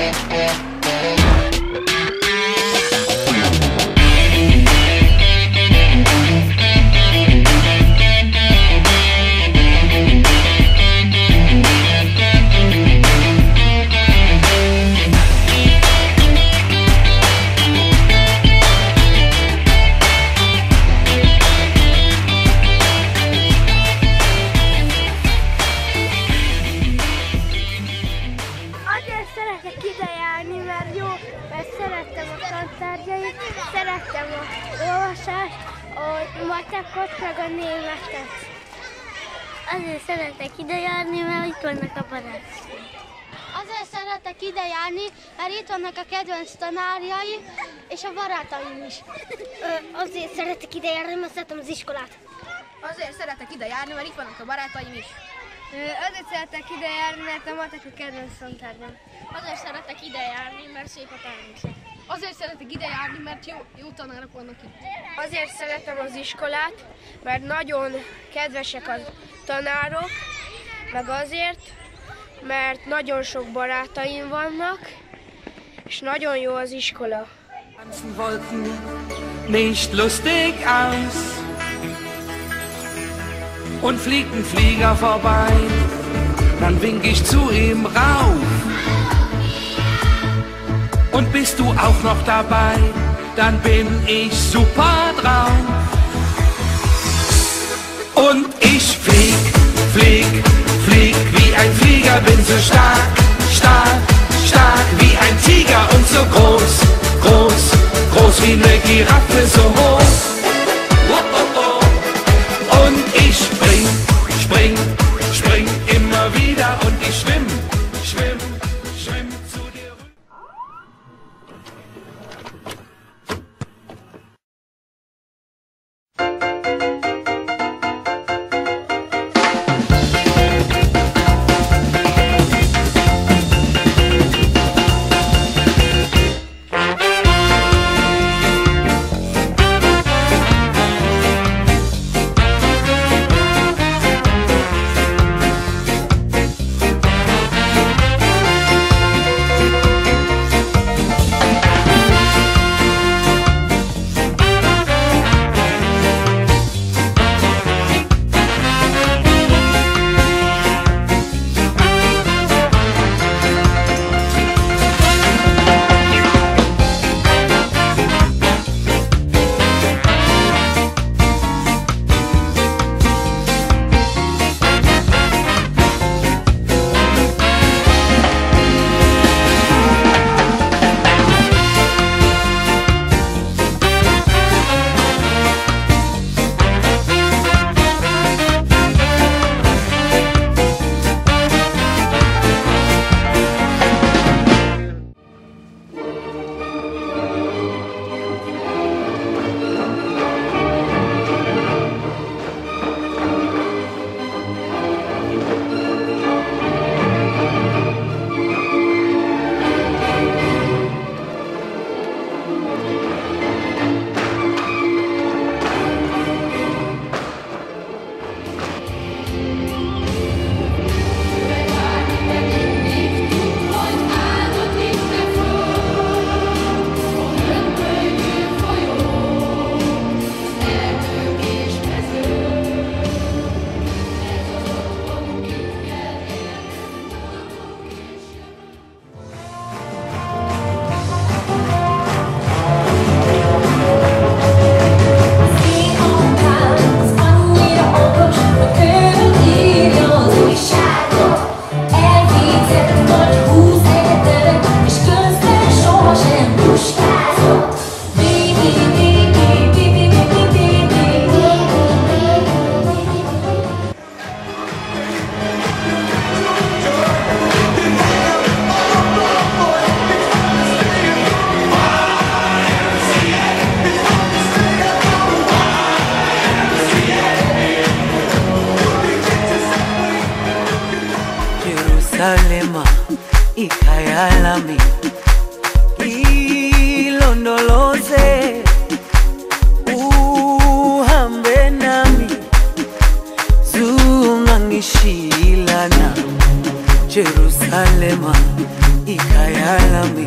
yeah, yeah. Meg a németet. Azért szeretek ide járni, mert itt vannak a barátaim. Azért szeretek ide járni, mert itt vannak a kedvenc tanárjai, és a barátaim is. azért szeretek ide járni, mert szeretem az iskolát. Azért szeretek ide járni, mert itt vannak a barátaim is. Azért szeretek ide járni, mert a matek a kedvenc tantárgyam. Azért szeretek ide járni, mert szép a természet. Azért szeretek ide járni, mert jó, jó tanárok vannak itt. Azért szeretem az iskolát, mert nagyon kedvesek a tanárok, meg azért, mert nagyon sok barátaim vannak, és nagyon jó az iskola. nicht lustig aus. Und fliegt ein Flieger vorbei, dann wink ich zu ihm rauf. Und bist du auch noch dabei, dann bin ich super drauf. Und ich flieg, flieg, flieg wie ein Flieger, bin so stark, stark, stark wie ein Tiger und so groß, groß, groß wie eine Giraffe, so hoch. nilondoloze uhambe nami zungangishilana jerusalema ikaya lami.